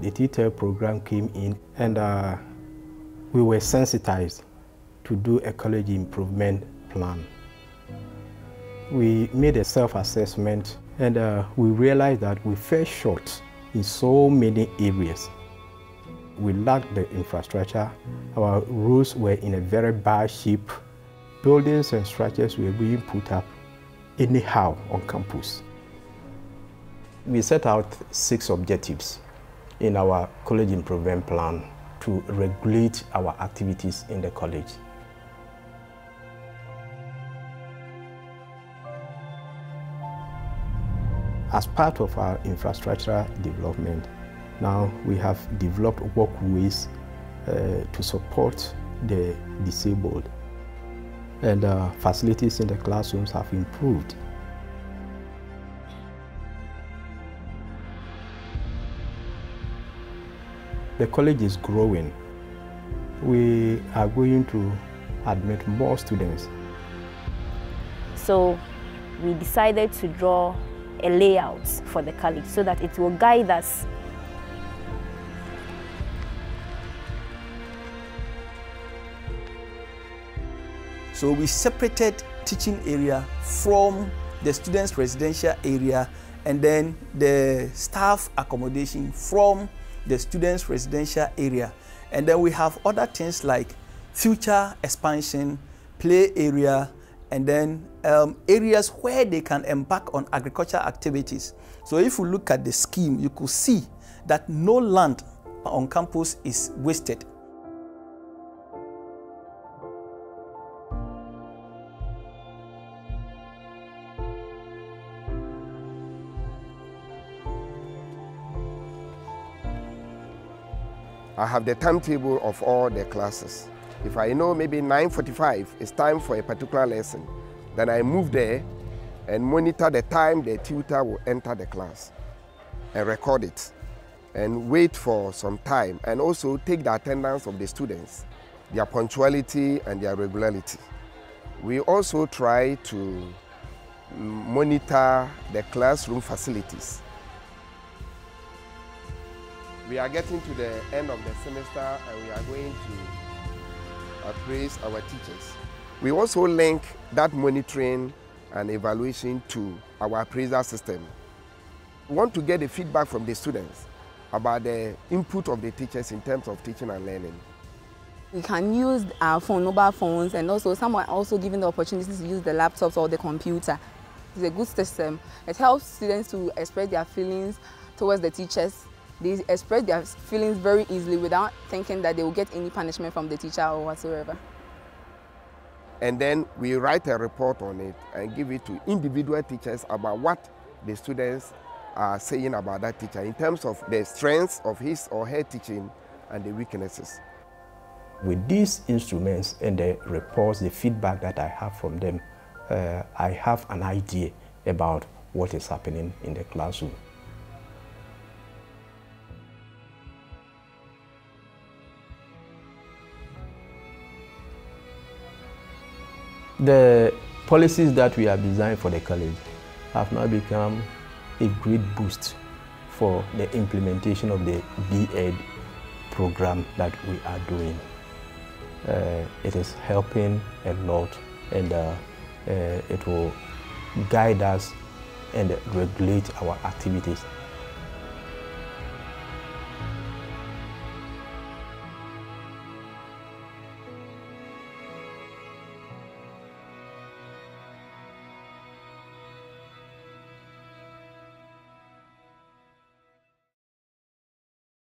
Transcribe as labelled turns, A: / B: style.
A: the TTEL program came in and uh, we were sensitized to do a college improvement plan. We made a self-assessment and uh, we realized that we fell short in so many areas. We lacked the infrastructure, our roads were in a very bad shape, buildings and structures were being put up anyhow on campus. We set out six objectives in our college improvement plan to regulate our activities in the college. As part of our infrastructure development, now we have developed walkways uh, to support the disabled and uh, facilities in the classrooms have improved. The college is growing. We are going to admit more students.
B: So we decided to draw a layout for the college so that it will guide us
C: So we separated teaching area from the students residential area and then the staff accommodation from the students residential area. And then we have other things like future expansion, play area, and then um, areas where they can embark on agricultural activities. So if you look at the scheme, you could see that no land on campus is wasted.
D: I have the timetable of all the classes. If I know maybe 9.45 is time for a particular lesson, then I move there and monitor the time the tutor will enter the class and record it and wait for some time and also take the attendance of the students, their punctuality and their regularity. We also try to monitor the classroom facilities we are getting to the end of the semester and we are going to uh, appraise our teachers. We also link that monitoring and evaluation to our appraisal system. We want to get the feedback from the students about the input of the teachers in terms of teaching and learning.
E: We can use our phone, mobile phones, and also some are also given the opportunity to use the laptops or the computer. It's a good system. It helps students to express their feelings towards the teachers they express their feelings very easily without thinking that they will get any punishment from the teacher or whatsoever.
D: And then we write a report on it and give it to individual teachers about what the students are saying about that teacher in terms of the strengths of his or her teaching and the weaknesses.
A: With these instruments and the reports, the feedback that I have from them, uh, I have an idea about what is happening in the classroom. The policies that we have designed for the college have now become a great boost for the implementation of the B.Ed program that we are doing. Uh, it is helping a lot and uh, uh, it will guide us and regulate our activities